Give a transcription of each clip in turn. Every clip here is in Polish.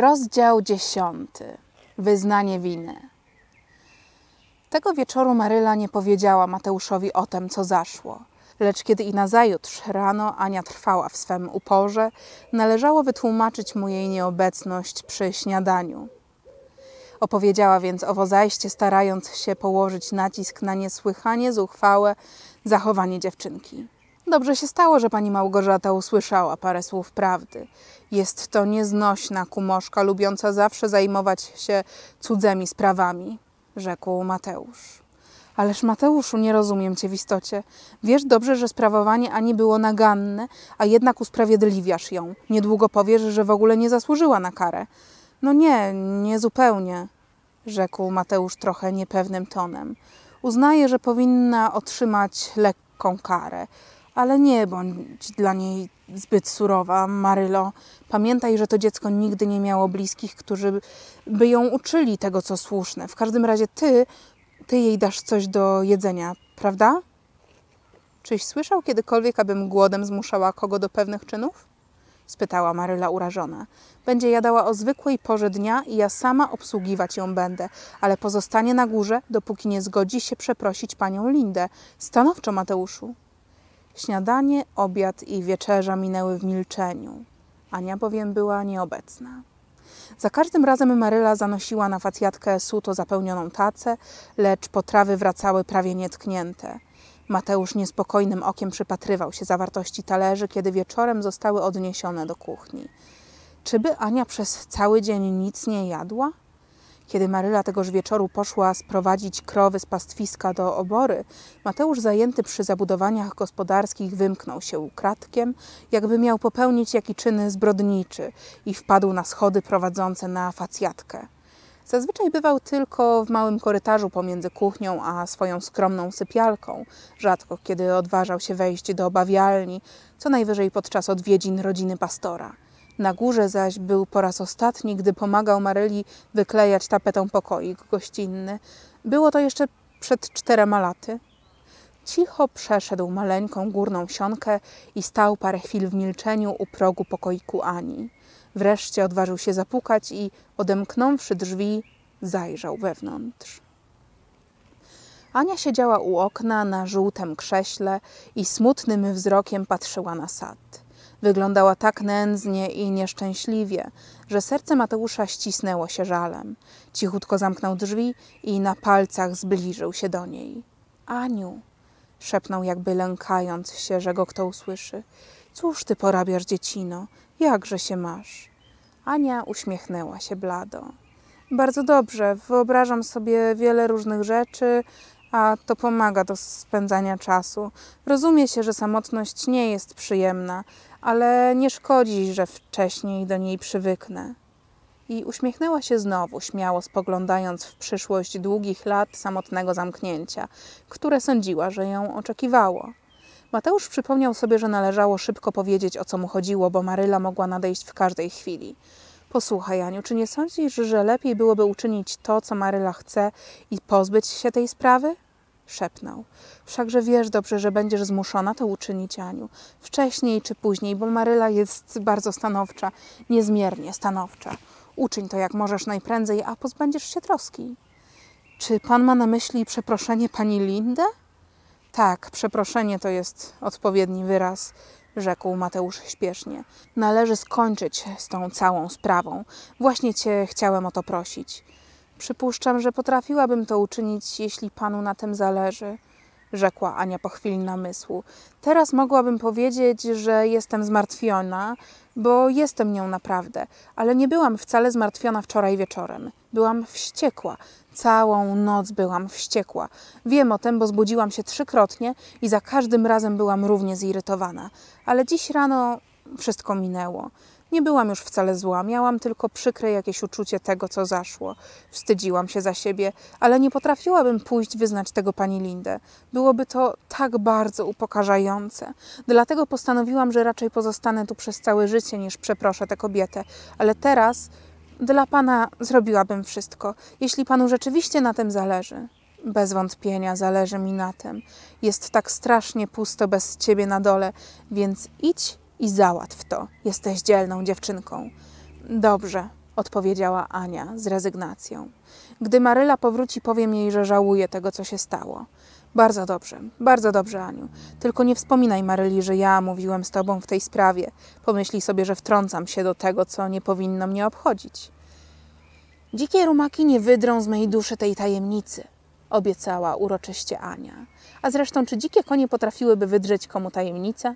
Rozdział dziesiąty. Wyznanie winy. Tego wieczoru Maryla nie powiedziała Mateuszowi o tym, co zaszło. Lecz kiedy i nazajutrz rano Ania trwała w swym uporze, należało wytłumaczyć mu jej nieobecność przy śniadaniu. Opowiedziała więc owo zajście, starając się położyć nacisk na niesłychanie zuchwałe zachowanie dziewczynki. Dobrze się stało, że pani Małgorzata usłyszała parę słów prawdy. Jest to nieznośna kumoszka, lubiąca zawsze zajmować się cudzymi sprawami, rzekł Mateusz. Ależ Mateuszu, nie rozumiem cię w istocie. Wiesz dobrze, że sprawowanie Ani było naganne, a jednak usprawiedliwiasz ją. Niedługo powiesz, że w ogóle nie zasłużyła na karę. No nie, nie zupełnie, rzekł Mateusz trochę niepewnym tonem. Uznaję, że powinna otrzymać lekką karę, ale nie bądź dla niej zbyt surowa, Marylo. Pamiętaj, że to dziecko nigdy nie miało bliskich, którzy by ją uczyli tego, co słuszne. W każdym razie ty, ty jej dasz coś do jedzenia, prawda? Czyś słyszał kiedykolwiek, abym głodem zmuszała kogo do pewnych czynów? spytała Maryla urażona. Będzie jadała o zwykłej porze dnia i ja sama obsługiwać ją będę, ale pozostanie na górze, dopóki nie zgodzi się przeprosić panią Lindę. Stanowczo, Mateuszu. Śniadanie, obiad i wieczerza minęły w milczeniu. Ania bowiem była nieobecna. Za każdym razem Maryla zanosiła na facjatkę suto zapełnioną tacę, lecz potrawy wracały prawie nietknięte. Mateusz niespokojnym okiem przypatrywał się zawartości talerzy, kiedy wieczorem zostały odniesione do kuchni. Czyby Ania przez cały dzień nic nie jadła? Kiedy Maryla tegoż wieczoru poszła sprowadzić krowy z pastwiska do obory, Mateusz zajęty przy zabudowaniach gospodarskich wymknął się ukradkiem, jakby miał popełnić jaki czyn zbrodniczy i wpadł na schody prowadzące na facjatkę. Zazwyczaj bywał tylko w małym korytarzu pomiędzy kuchnią a swoją skromną sypialką, rzadko kiedy odważał się wejść do obawialni, co najwyżej podczas odwiedzin rodziny pastora. Na górze zaś był po raz ostatni, gdy pomagał Maryli wyklejać tapetą pokoik gościnny. Było to jeszcze przed czterema laty. Cicho przeszedł maleńką górną sionkę i stał parę chwil w milczeniu u progu pokoiku Ani. Wreszcie odważył się zapukać i, odemknąwszy drzwi, zajrzał wewnątrz. Ania siedziała u okna na żółtym krześle i smutnym wzrokiem patrzyła na sad. Wyglądała tak nędznie i nieszczęśliwie, że serce Mateusza ścisnęło się żalem. Cichutko zamknął drzwi i na palcach zbliżył się do niej. Aniu, szepnął jakby lękając się, że go kto usłyszy. Cóż ty porabiasz, dziecino? Jakże się masz? Ania uśmiechnęła się blado. Bardzo dobrze, wyobrażam sobie wiele różnych rzeczy, a to pomaga do spędzania czasu. Rozumie się, że samotność nie jest przyjemna, ale nie szkodzi, że wcześniej do niej przywyknę. I uśmiechnęła się znowu, śmiało spoglądając w przyszłość długich lat samotnego zamknięcia, które sądziła, że ją oczekiwało. Mateusz przypomniał sobie, że należało szybko powiedzieć, o co mu chodziło, bo Maryla mogła nadejść w każdej chwili. Posłuchaj, Aniu, czy nie sądzisz, że lepiej byłoby uczynić to, co Maryla chce i pozbyć się tej sprawy? Szepnął. Wszakże wiesz dobrze, że będziesz zmuszona to uczynić, Aniu. Wcześniej czy później, bo Maryla jest bardzo stanowcza, niezmiernie stanowcza. Uczyń to jak możesz najprędzej, a pozbędziesz się troski. Czy pan ma na myśli przeproszenie pani Lindę? Tak, przeproszenie to jest odpowiedni wyraz, rzekł Mateusz śpiesznie. Należy skończyć z tą całą sprawą. Właśnie cię chciałem o to prosić. Przypuszczam, że potrafiłabym to uczynić, jeśli panu na tym zależy, rzekła Ania po chwili namysłu. Teraz mogłabym powiedzieć, że jestem zmartwiona, bo jestem nią naprawdę, ale nie byłam wcale zmartwiona wczoraj wieczorem. Byłam wściekła. Całą noc byłam wściekła. Wiem o tym, bo zbudziłam się trzykrotnie i za każdym razem byłam równie zirytowana. Ale dziś rano wszystko minęło. Nie byłam już wcale zła, miałam tylko przykre jakieś uczucie tego, co zaszło. Wstydziłam się za siebie, ale nie potrafiłabym pójść wyznać tego pani Lindę. Byłoby to tak bardzo upokarzające. Dlatego postanowiłam, że raczej pozostanę tu przez całe życie, niż przeproszę tę kobietę. Ale teraz dla pana zrobiłabym wszystko, jeśli panu rzeczywiście na tym zależy. Bez wątpienia zależy mi na tym. Jest tak strasznie pusto bez ciebie na dole, więc idź i załatw to. Jesteś dzielną dziewczynką. Dobrze, odpowiedziała Ania z rezygnacją. Gdy Maryla powróci, powiem jej, że żałuje tego, co się stało. Bardzo dobrze, bardzo dobrze, Aniu. Tylko nie wspominaj Maryli, że ja mówiłem z tobą w tej sprawie. Pomyśli sobie, że wtrącam się do tego, co nie powinno mnie obchodzić. Dzikie rumaki nie wydrą z mojej duszy tej tajemnicy, obiecała uroczyście Ania. A zresztą, czy dzikie konie potrafiłyby wydrzeć komu tajemnicę?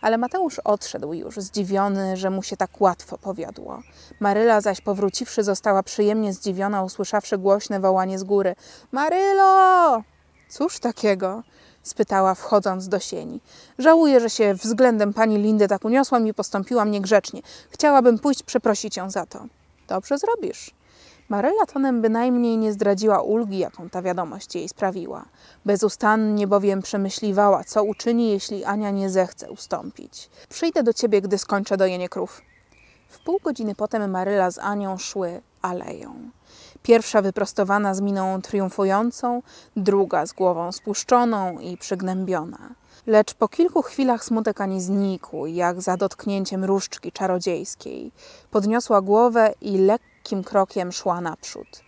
Ale Mateusz odszedł już, zdziwiony, że mu się tak łatwo powiodło. Maryla zaś powróciwszy została przyjemnie zdziwiona, usłyszawszy głośne wołanie z góry. Marylo! Cóż takiego? spytała, wchodząc do sieni. Żałuję, że się względem pani Lindy tak uniosłam i postąpiłam niegrzecznie. Chciałabym pójść przeprosić ją za to. Dobrze zrobisz. Maryla tonem bynajmniej nie zdradziła ulgi, jaką ta wiadomość jej sprawiła. Bezustannie bowiem przemyśliwała, co uczyni, jeśli Ania nie zechce ustąpić. Przyjdę do ciebie, gdy skończę dojenie krów. W pół godziny potem Maryla z Anią szły aleją. Pierwsza wyprostowana z miną triumfującą, druga z głową spuszczoną i przygnębiona. Lecz po kilku chwilach smutek Ani znikł, jak za dotknięciem różdżki czarodziejskiej. Podniosła głowę i lekkim krokiem szła naprzód.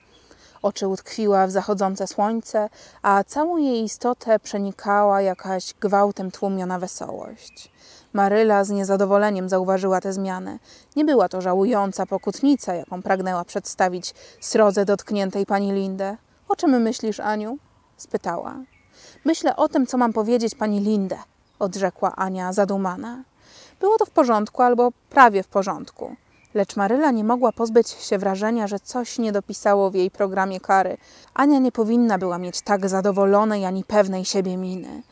Oczy utkwiła w zachodzące słońce, a całą jej istotę przenikała jakaś gwałtem tłumiona wesołość. Maryla z niezadowoleniem zauważyła tę zmianę. Nie była to żałująca pokutnica, jaką pragnęła przedstawić srodze dotkniętej pani Lindę. O czym myślisz, Aniu? spytała. Myślę o tym, co mam powiedzieć pani Lindę, odrzekła Ania zadumana. Było to w porządku albo prawie w porządku. Lecz Maryla nie mogła pozbyć się wrażenia, że coś nie dopisało w jej programie kary. Ania nie powinna była mieć tak zadowolonej ani pewnej siebie miny.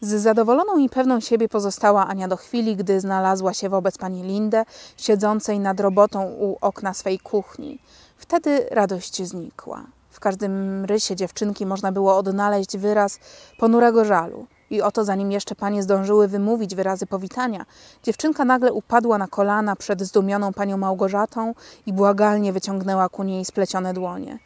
Z zadowoloną i pewną siebie pozostała Ania do chwili, gdy znalazła się wobec pani Lindę, siedzącej nad robotą u okna swej kuchni. Wtedy radość znikła. W każdym rysie dziewczynki można było odnaleźć wyraz ponurego żalu. I oto zanim jeszcze panie zdążyły wymówić wyrazy powitania, dziewczynka nagle upadła na kolana przed zdumioną panią Małgorzatą i błagalnie wyciągnęła ku niej splecione dłonie.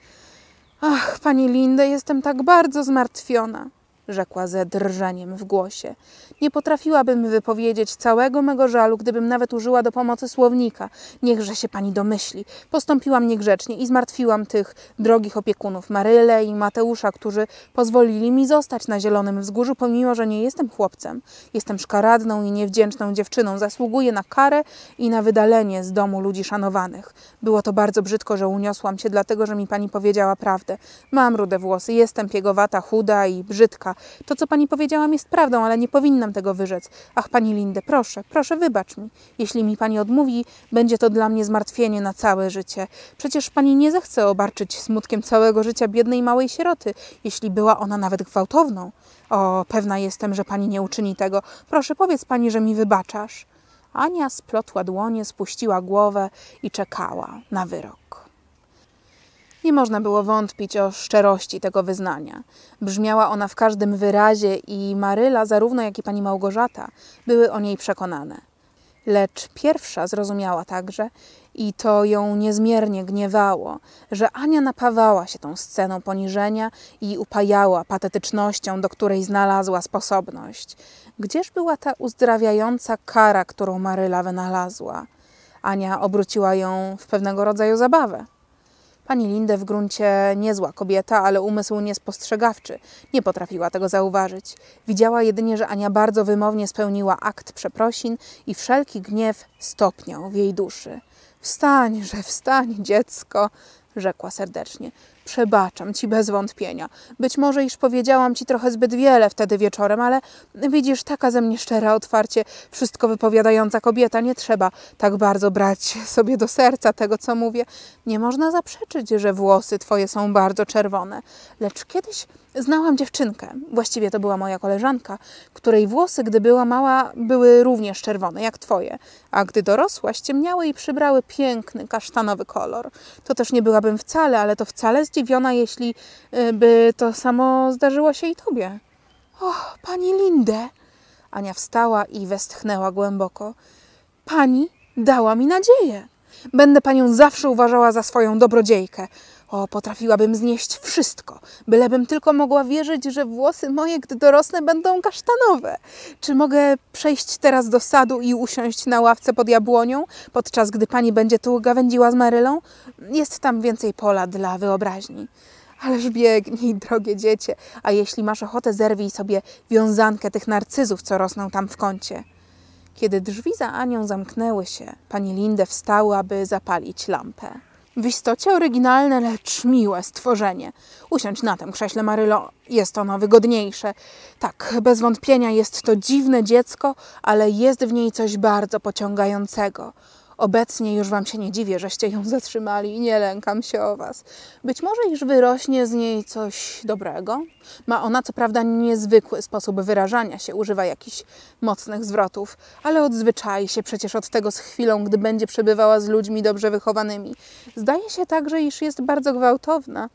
Ach, pani Lindę, jestem tak bardzo zmartwiona rzekła ze drżeniem w głosie. Nie potrafiłabym wypowiedzieć całego mego żalu, gdybym nawet użyła do pomocy słownika. Niechże się pani domyśli. Postąpiłam niegrzecznie i zmartwiłam tych drogich opiekunów, Marylę i Mateusza, którzy pozwolili mi zostać na Zielonym Wzgórzu, pomimo, że nie jestem chłopcem. Jestem szkaradną i niewdzięczną dziewczyną. Zasługuję na karę i na wydalenie z domu ludzi szanowanych. Było to bardzo brzydko, że uniosłam się, dlatego, że mi pani powiedziała prawdę. Mam rude włosy, jestem piegowata, chuda i brzydka. To, co pani powiedziałam, jest prawdą, ale nie powinnam tego wyrzec. Ach, pani Lindę, proszę, proszę, wybacz mi. Jeśli mi pani odmówi, będzie to dla mnie zmartwienie na całe życie. Przecież pani nie zechce obarczyć smutkiem całego życia biednej małej sieroty, jeśli była ona nawet gwałtowną. O, pewna jestem, że pani nie uczyni tego. Proszę, powiedz pani, że mi wybaczasz. Ania splotła dłonie, spuściła głowę i czekała na wyrok. Nie można było wątpić o szczerości tego wyznania. Brzmiała ona w każdym wyrazie i Maryla, zarówno jak i pani Małgorzata, były o niej przekonane. Lecz pierwsza zrozumiała także, i to ją niezmiernie gniewało, że Ania napawała się tą sceną poniżenia i upajała patetycznością, do której znalazła sposobność. Gdzież była ta uzdrawiająca kara, którą Maryla wynalazła? Ania obróciła ją w pewnego rodzaju zabawę. Pani Lindę w gruncie niezła kobieta, ale umysł niespostrzegawczy. Nie potrafiła tego zauważyć. Widziała jedynie, że Ania bardzo wymownie spełniła akt przeprosin i wszelki gniew stopniał w jej duszy. Wstań, że wstań, dziecko, rzekła serdecznie. Przebaczam ci bez wątpienia. Być może iż powiedziałam ci trochę zbyt wiele wtedy wieczorem, ale widzisz, taka ze mnie szczera, otwarcie, wszystko wypowiadająca kobieta. Nie trzeba tak bardzo brać sobie do serca tego, co mówię. Nie można zaprzeczyć, że włosy twoje są bardzo czerwone. Lecz kiedyś znałam dziewczynkę, właściwie to była moja koleżanka, której włosy, gdy była mała, były również czerwone, jak twoje, a gdy dorosła, ściemniały i przybrały piękny, kasztanowy kolor. To też nie byłabym wcale, ale to wcale zdziwiona, jeśli y, by to samo zdarzyło się i tobie. O, pani Lindę! Ania wstała i westchnęła głęboko. Pani dała mi nadzieję. Będę panią zawsze uważała za swoją dobrodziejkę. O, potrafiłabym znieść wszystko, bylebym tylko mogła wierzyć, że włosy moje, gdy dorosnę, będą kasztanowe. Czy mogę przejść teraz do sadu i usiąść na ławce pod jabłonią, podczas gdy pani będzie tu gawędziła z Marylą? Jest tam więcej pola dla wyobraźni. Ależ biegnij, drogie dziecię, a jeśli masz ochotę, zerwij sobie wiązankę tych narcyzów, co rosną tam w kącie. Kiedy drzwi za Anią zamknęły się, pani Linde wstała, aby zapalić lampę. W istocie oryginalne, lecz miłe stworzenie. Usiądź na tym krześle, Marylo, jest ono wygodniejsze. Tak, bez wątpienia jest to dziwne dziecko, ale jest w niej coś bardzo pociągającego. Obecnie już wam się nie dziwię, żeście ją zatrzymali i nie lękam się o was. Być może iż wyrośnie z niej coś dobrego. Ma ona co prawda niezwykły sposób wyrażania się, używa jakichś mocnych zwrotów, ale odzwyczai się przecież od tego z chwilą, gdy będzie przebywała z ludźmi dobrze wychowanymi. Zdaje się także, iż jest bardzo gwałtowna.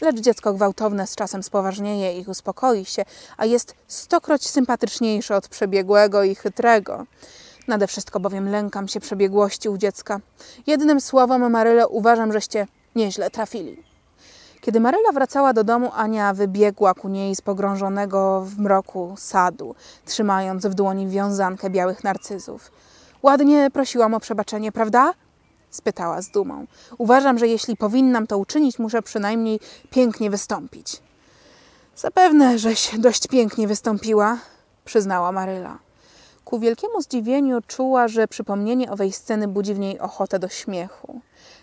Lecz dziecko gwałtowne z czasem spoważnieje i uspokoi się, a jest stokroć sympatyczniejsze od przebiegłego i chytrego. Nade wszystko bowiem lękam się przebiegłości u dziecka. Jednym słowem, Maryle, uważam, żeście nieźle trafili. Kiedy Maryla wracała do domu, Ania wybiegła ku niej z pogrążonego w mroku sadu, trzymając w dłoni wiązankę białych narcyzów. Ładnie prosiłam o przebaczenie, prawda? spytała z dumą. Uważam, że jeśli powinnam to uczynić, muszę przynajmniej pięknie wystąpić. Zapewne, żeś dość pięknie wystąpiła, przyznała Maryla. Ku wielkiemu zdziwieniu czuła, że przypomnienie owej sceny budzi w niej ochotę do śmiechu.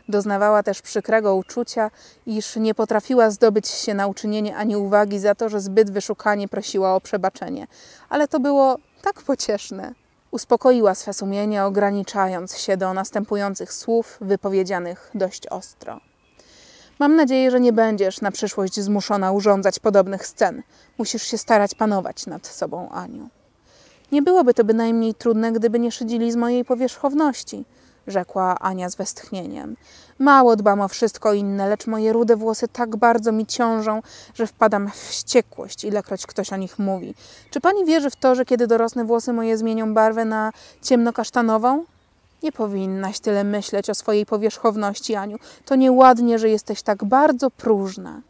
Doznawała też przykrego uczucia, iż nie potrafiła zdobyć się na uczynienie ani uwagi za to, że zbyt wyszukanie prosiła o przebaczenie. Ale to było tak pocieszne. Uspokoiła swe sumienie, ograniczając się do następujących słów wypowiedzianych dość ostro. Mam nadzieję, że nie będziesz na przyszłość zmuszona urządzać podobnych scen. Musisz się starać panować nad sobą, Aniu. Nie byłoby to bynajmniej trudne, gdyby nie szydzili z mojej powierzchowności, rzekła Ania z westchnieniem. Mało dbam o wszystko inne, lecz moje rude włosy tak bardzo mi ciążą, że wpadam w wściekłość, ilekroć ktoś o nich mówi. Czy pani wierzy w to, że kiedy dorosnę włosy moje zmienią barwę na ciemnokasztanową? Nie powinnaś tyle myśleć o swojej powierzchowności, Aniu. To nieładnie, że jesteś tak bardzo próżna.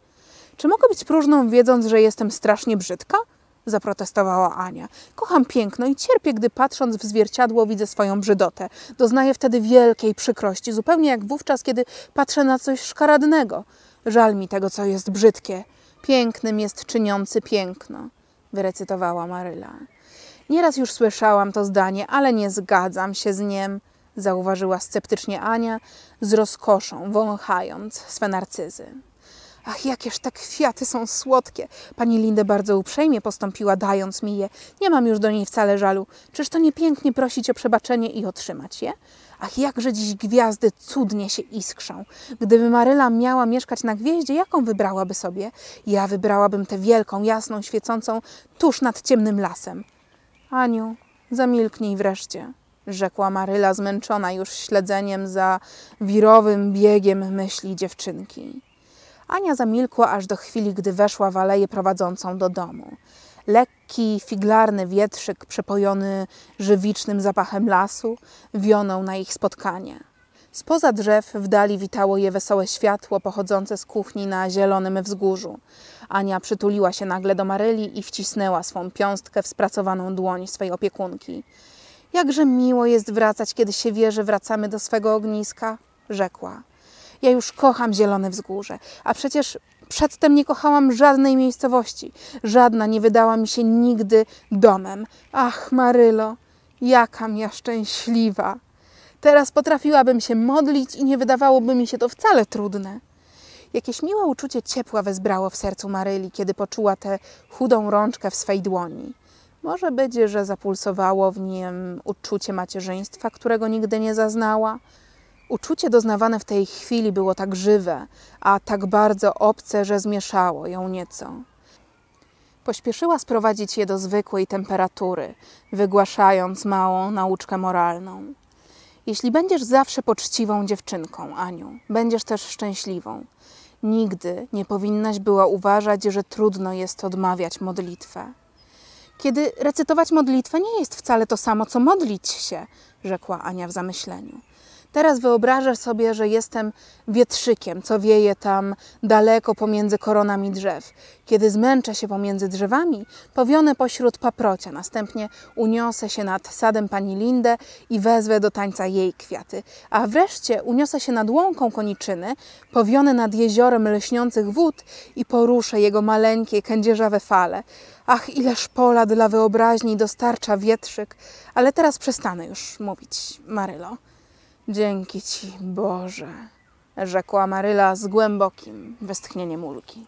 Czy mogę być próżną, wiedząc, że jestem strasznie brzydka? Zaprotestowała Ania. Kocham piękno i cierpię, gdy patrząc w zwierciadło widzę swoją brzydotę. Doznaję wtedy wielkiej przykrości, zupełnie jak wówczas, kiedy patrzę na coś szkaradnego. Żal mi tego, co jest brzydkie. Pięknym jest czyniący piękno, wyrecytowała Maryla. Nieraz już słyszałam to zdanie, ale nie zgadzam się z niem, zauważyła sceptycznie Ania, z rozkoszą wąchając swe narcyzy. Ach, jakież te kwiaty są słodkie. Pani Linde bardzo uprzejmie postąpiła, dając mi je. Nie mam już do niej wcale żalu. Czyż to nie pięknie prosić o przebaczenie i otrzymać je? Ach, jakże dziś gwiazdy cudnie się iskrzą. Gdyby Maryla miała mieszkać na gwieździe, jaką wybrałaby sobie? Ja wybrałabym tę wielką, jasną, świecącą tuż nad ciemnym lasem. Aniu, zamilknij wreszcie, rzekła Maryla, zmęczona już śledzeniem za wirowym biegiem myśli dziewczynki. Ania zamilkła aż do chwili, gdy weszła w aleję prowadzącą do domu. Lekki, figlarny wietrzyk przepojony żywicznym zapachem lasu wionął na ich spotkanie. Spoza drzew w dali witało je wesołe światło pochodzące z kuchni na zielonym wzgórzu. Ania przytuliła się nagle do Maryli i wcisnęła swą piąstkę w spracowaną dłoń swej opiekunki. Jakże miło jest wracać, kiedy się wie, że wracamy do swego ogniska, rzekła. Ja już kocham zielone wzgórze, a przecież przedtem nie kochałam żadnej miejscowości. Żadna nie wydała mi się nigdy domem. Ach, Marylo, jakam ja szczęśliwa. Teraz potrafiłabym się modlić i nie wydawałoby mi się to wcale trudne. Jakieś miłe uczucie ciepła wezbrało w sercu Maryli, kiedy poczuła tę chudą rączkę w swej dłoni. Może będzie, że zapulsowało w nim uczucie macierzyństwa, którego nigdy nie zaznała, Uczucie doznawane w tej chwili było tak żywe, a tak bardzo obce, że zmieszało ją nieco. Pośpieszyła sprowadzić je do zwykłej temperatury, wygłaszając małą nauczkę moralną. Jeśli będziesz zawsze poczciwą dziewczynką, Aniu, będziesz też szczęśliwą. Nigdy nie powinnaś była uważać, że trudno jest odmawiać modlitwę. Kiedy recytować modlitwę nie jest wcale to samo, co modlić się, rzekła Ania w zamyśleniu. Teraz wyobrażę sobie, że jestem wietrzykiem, co wieje tam daleko pomiędzy koronami drzew. Kiedy zmęczę się pomiędzy drzewami, powionę pośród paprocia. Następnie uniosę się nad sadem pani Lindę i wezwę do tańca jej kwiaty. A wreszcie uniosę się nad łąką koniczyny, powionę nad jeziorem leśniących wód i poruszę jego maleńkie, kędzierzawe fale. Ach, ileż pola dla wyobraźni dostarcza wietrzyk, ale teraz przestanę już mówić, Marylo. Dzięki ci, Boże, rzekła Maryla z głębokim westchnieniem ulgi.